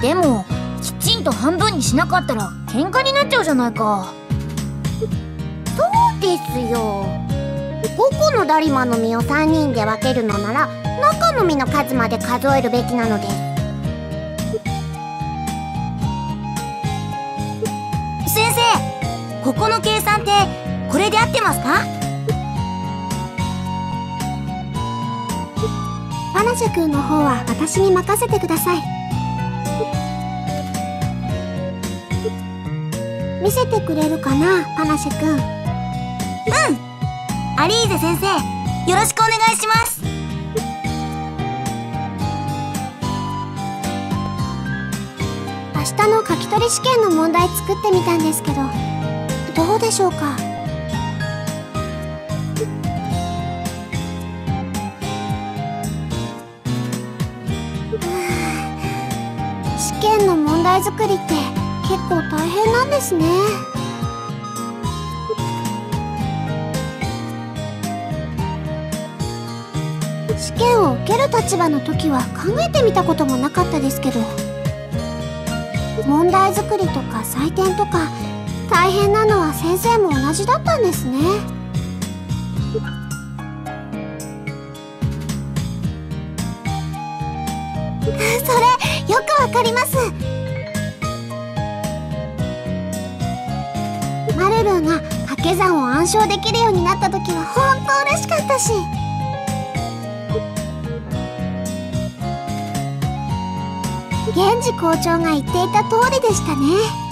でもきちんと半分にしなかったら喧嘩になっちゃうじゃないか。そうですよ。5個のダリマの実を3人で分けるのなら中の実の数まで数えるべきなのです。先生ここの計算ってこれで合ってますか？パナシェ君の方は私に任せてください。見せてくれるかなパナシェ君。うん。アリーゼ先生よろしくお願いします。明日の書き取り試験の問題作ってみたんですけどどうでしょうか？試験の問題作りって結構大変なんですね。試験を受ける立場の時は考えてみたこともなかったですけど問題作りとか採点とか大変なのは先生も同じだったんですね。それよくわかります。け算を暗唱できるようになった時は本当嬉しかったし。源氏校長が言っていた通りでしたね。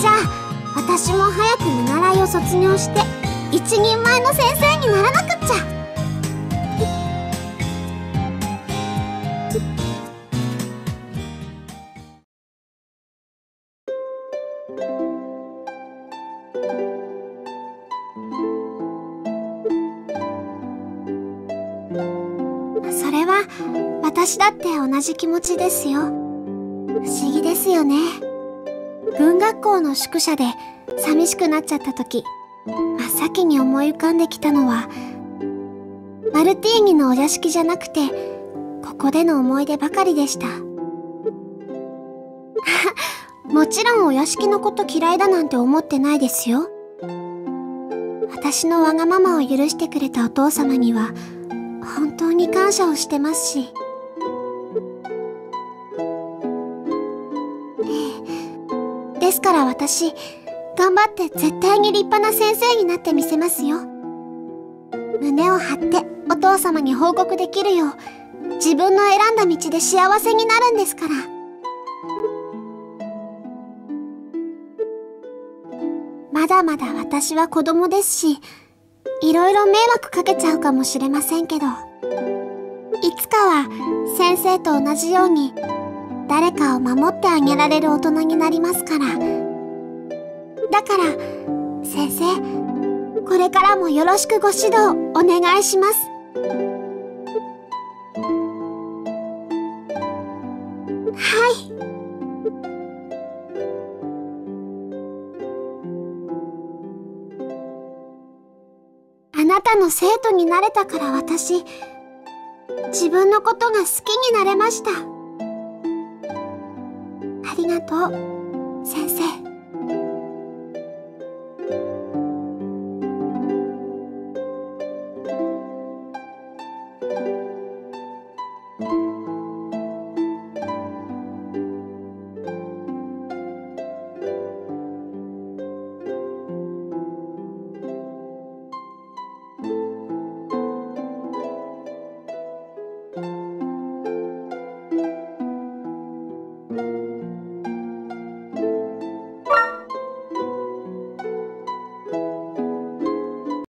じゃあ私も早く見習いを卒業して一人前の先生にならなくっちゃ。それは私だって同じ気持ちですよ。不思議ですよね。文学校の宿舎で寂しくなっちゃった時真っ先に思い浮かんできたのはマルティーニのお屋敷じゃなくてここでの思い出ばかりでした。もちろんお屋敷のこと嫌いだなんて思ってないですよ。私のわがままを許してくれたお父様には本当に感謝をしてますしですから私頑張って絶対に立派な先生になってみせますよ。胸を張ってお父様に報告できるよう自分の選んだ道で幸せになるんですから。まだまだ私は子供ですしいろいろ迷惑かけちゃうかもしれませんけどいつかは先生と同じように誰かを守ってあげられる大人になりますから。だから先生これからもよろしくご指導お願いします。はい。あなたの生徒になれたから私自分のことが好きになれました。りがとう。先生。